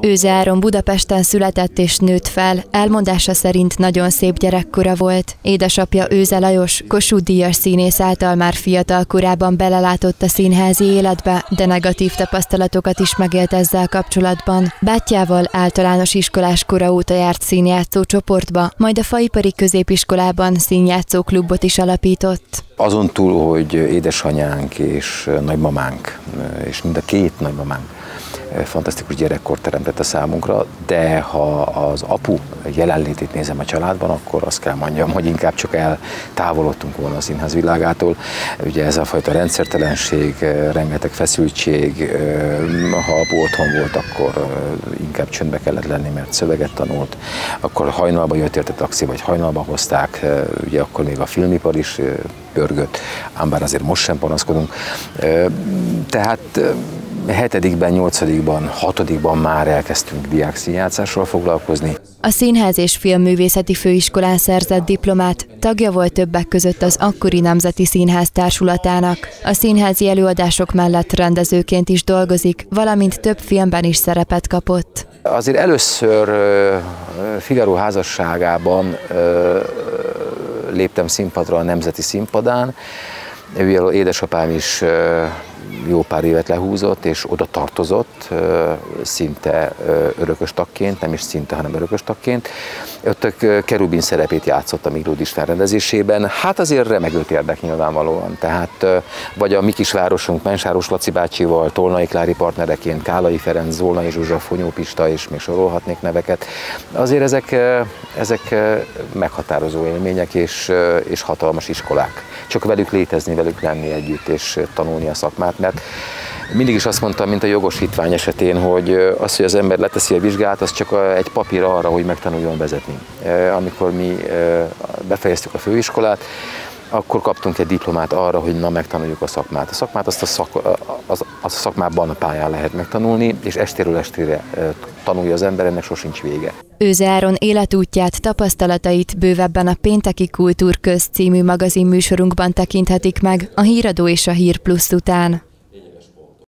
Őze Áron Budapesten született és nőtt fel, elmondása szerint nagyon szép gyerekkora volt. Édesapja Őze Lajos, Kossuth Díjas színész által már fiatal korában belelátott a színházi életbe, de negatív tapasztalatokat is megélt ezzel kapcsolatban. Bátyjával általános iskolás kora óta járt színjátszó csoportba, majd a Faipari Középiskolában színjátszó klubot is alapított. Azon túl, hogy édesanyánk és nagymamánk, és mind a két nagymamánk fantasztikus gyerekkort teremtett a számunkra, de ha az apu jelenlétét nézem a családban, akkor azt kell mondjam, hogy inkább csak eltávolodtunk volna a színház világától. Ugye ez a fajta rendszertelenség, rengeteg feszültség, ha apu otthon volt, akkor inkább csöndbe kellett lenni, mert szöveget tanult, akkor hajnalba jött érte taxi, vagy hajnalba hozták, ugye akkor még a filmipar is pörgött, ám bár azért most sem panaszkodunk. Tehát hetedikben, nyolcadikban, hatodikban már elkezdtünk diákszínjátszással foglalkozni. A Színház és Filmművészeti Főiskolán szerzett diplomát, tagja volt többek között az akkori Nemzeti Színház társulatának. A színházi előadások mellett rendezőként is dolgozik, valamint több filmben is szerepet kapott. Azért először Figaro házasságában léptem színpadra a Nemzeti Színpadán, édesapám is jó pár évet lehúzott, és oda tartozott szinte örökös tagként, nem is szinte, hanem örökös tagként. Ott a Kerubin szerepét játszott a Miglódis felrendezésében. Hát azért remegőt érdek nyilvánvalóan. Tehát vagy a mi kisvárosunk Mensáros Laci bácsival, Tolnai Klári partnereként, Kálai Ferenc, Zolnai Zsuzsa, Fonyó Pista, és még sorolhatnék neveket. Azért ezek, ezek meghatározó élmények és, és hatalmas iskolák. Csak velük létezni, velük lenni együtt és tanulni a szakmát, mert mindig is azt mondtam, mint a jogosítvány esetén, hogy az, hogy az ember leteszi a vizsgát, az csak egy papír arra, hogy megtanuljon vezetni. Amikor mi befejeztük a főiskolát, akkor kaptunk egy diplomát arra, hogy na megtanuljuk a szakmát. A szakmát azt a, szak, az, az a szakmában a pályán lehet megtanulni, és estéről estére tanulja az ember, ennek sosincs vége. Őze Áron életútját, tapasztalatait bővebben a Pénteki Kultúrköz című magazin műsorunkban tekinthetik meg a Híradó és a Hír Plusz után.